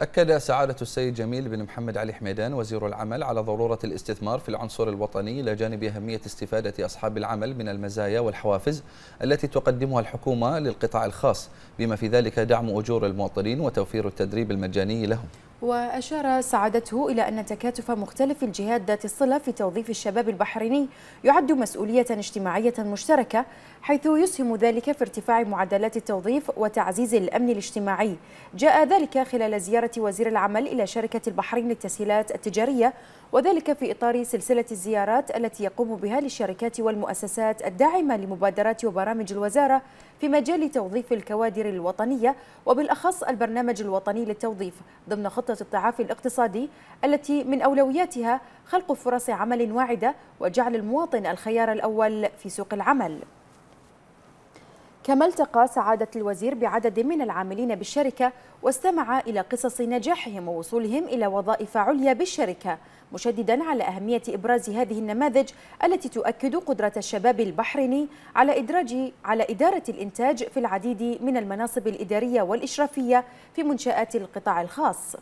أكد سعادة السيد جميل بن محمد علي حميدان وزير العمل على ضرورة الاستثمار في العنصر الوطني إلى جانب أهمية استفادة أصحاب العمل من المزايا والحوافز التي تقدمها الحكومة للقطاع الخاص بما في ذلك دعم أجور المواطنين وتوفير التدريب المجاني لهم. وأشار سعادته إلى أن تكاتف مختلف الجهات ذات الصلة في توظيف الشباب البحريني يعد مسؤولية اجتماعية مشتركة حيث يسهم ذلك في ارتفاع معدلات التوظيف وتعزيز الأمن الاجتماعي. جاء ذلك خلال زيارة وزير العمل إلى شركة البحرين للتسهيلات التجارية وذلك في إطار سلسلة الزيارات التي يقوم بها للشركات والمؤسسات الداعمة لمبادرات وبرامج الوزارة في مجال توظيف الكوادر الوطنية وبالأخص البرنامج الوطني للتوظيف ضمن خطة التعافي الاقتصادي التي من أولوياتها خلق فرص عمل واعدة وجعل المواطن الخيار الأول في سوق العمل. كما التقى سعادة الوزير بعدد من العاملين بالشركة واستمع إلى قصص نجاحهم ووصولهم إلى وظائف عليا بالشركة مشددا على أهمية إبراز هذه النماذج التي تؤكد قدرة الشباب البحريني على إدراج على إدارة الإنتاج في العديد من المناصب الإدارية والإشرافية في منشآت القطاع الخاص.